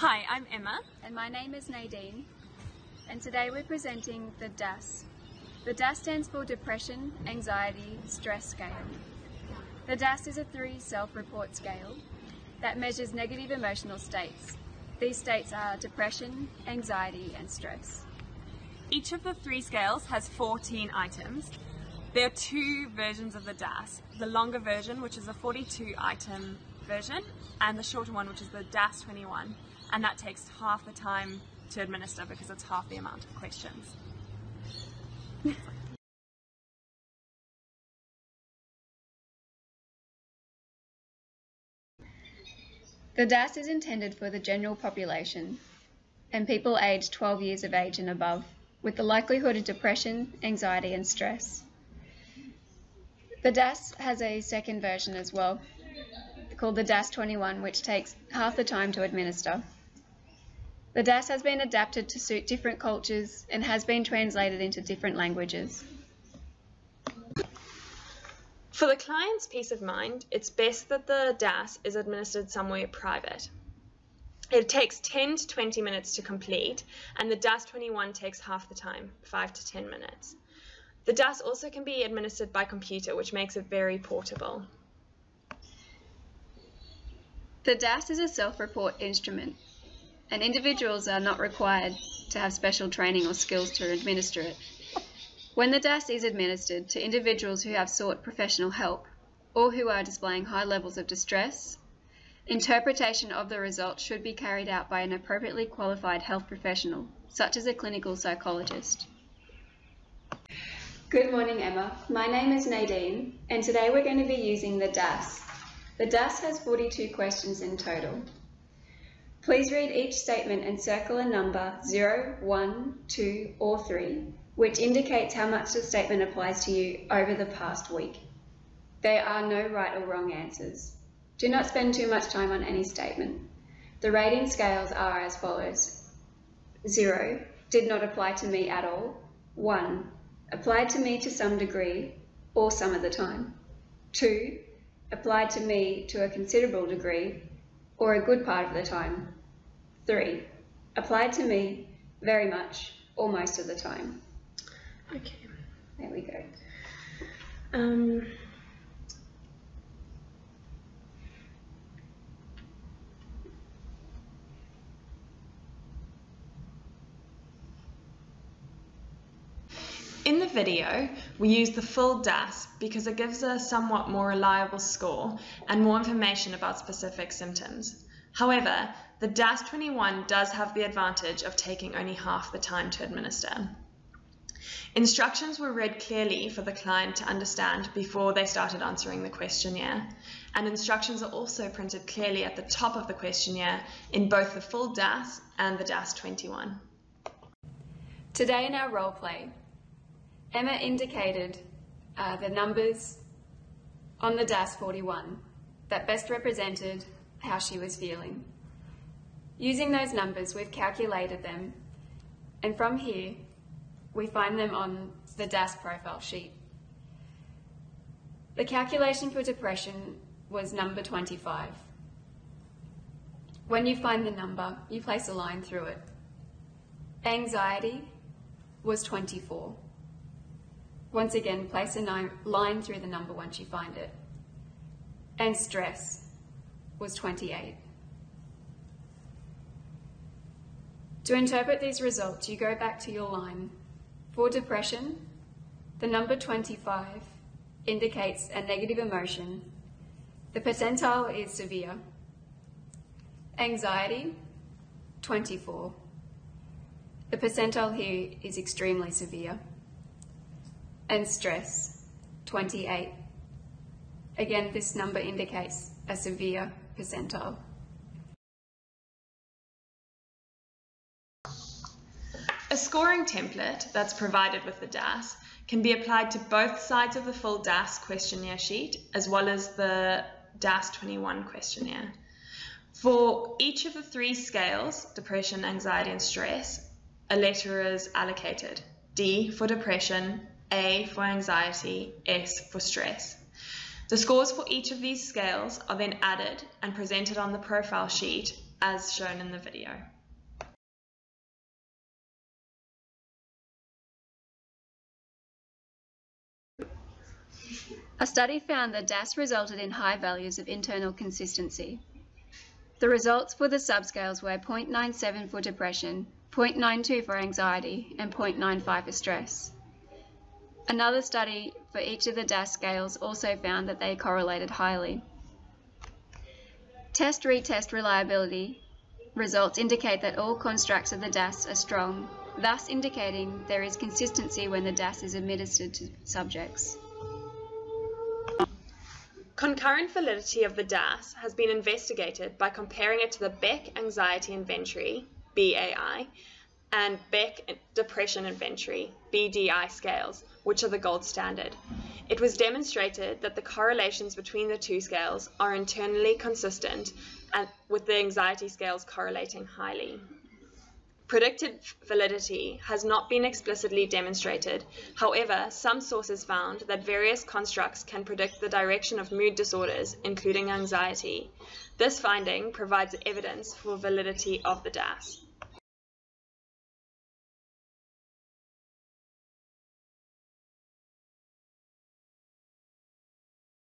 Hi, I'm Emma. And my name is Nadine. And today we're presenting the DASS. The DASS stands for Depression, Anxiety, Stress Scale. The DASS is a three self-report scale that measures negative emotional states. These states are depression, anxiety and stress. Each of the three scales has 14 items. There are two versions of the DASS. The longer version, which is a 42 item version, and the shorter one, which is the DASS 21, and that takes half the time to administer because it's half the amount of questions. The DASS is intended for the general population and people aged 12 years of age and above with the likelihood of depression, anxiety and stress. The DASS has a second version as well called the DASS 21 which takes half the time to administer. The DASS has been adapted to suit different cultures and has been translated into different languages. For the client's peace of mind, it's best that the DASS is administered somewhere private. It takes 10 to 20 minutes to complete, and the DASS 21 takes half the time, 5 to 10 minutes. The DASS also can be administered by computer, which makes it very portable. The DASS is a self-report instrument, and individuals are not required to have special training or skills to administer it. When the DASS is administered to individuals who have sought professional help or who are displaying high levels of distress, interpretation of the results should be carried out by an appropriately qualified health professional, such as a clinical psychologist. Good morning, Emma. My name is Nadine, and today we're going to be using the DASS. The DASS has 42 questions in total. Please read each statement and circle a number 0, 1, 2, or 3 which indicates how much the statement applies to you over the past week. There are no right or wrong answers. Do not spend too much time on any statement. The rating scales are as follows. 0. Did not apply to me at all. 1. Applied to me to some degree or some of the time. 2. Applied to me to a considerable degree or a good part of the time. 3. Applied to me very much or most of the time. Okay. There we go. Um, In the video, we use the full DASS because it gives a somewhat more reliable score and more information about specific symptoms. However, the DASS21 does have the advantage of taking only half the time to administer. Instructions were read clearly for the client to understand before they started answering the questionnaire, and instructions are also printed clearly at the top of the questionnaire in both the full DASS and the DASS 21. Today in our role play, Emma indicated uh, the numbers on the DASS 41 that best represented how she was feeling. Using those numbers, we've calculated them, and from here, we find them on the DASS profile sheet. The calculation for depression was number 25. When you find the number, you place a line through it. Anxiety was 24. Once again, place a line through the number once you find it. And stress was 28. To interpret these results, you go back to your line for depression, the number 25 indicates a negative emotion. The percentile is severe. Anxiety, 24. The percentile here is extremely severe. And stress, 28. Again, this number indicates a severe percentile. A scoring template that's provided with the DASS can be applied to both sides of the full DASS questionnaire sheet as well as the DASS 21 questionnaire. For each of the three scales, depression, anxiety and stress, a letter is allocated. D for depression, A for anxiety, S for stress. The scores for each of these scales are then added and presented on the profile sheet as shown in the video. A study found that DASS resulted in high values of internal consistency. The results for the subscales were 0.97 for depression, 0.92 for anxiety, and 0.95 for stress. Another study for each of the DASS scales also found that they correlated highly. Test retest reliability results indicate that all constructs of the DASS are strong, thus indicating there is consistency when the DASS is administered to subjects. Concurrent validity of the DASS has been investigated by comparing it to the Beck Anxiety Inventory, BAI, and Beck Depression Inventory, BDI scales, which are the gold standard. It was demonstrated that the correlations between the two scales are internally consistent and with the anxiety scales correlating highly. Predicted validity has not been explicitly demonstrated. However, some sources found that various constructs can predict the direction of mood disorders, including anxiety. This finding provides evidence for validity of the DASS.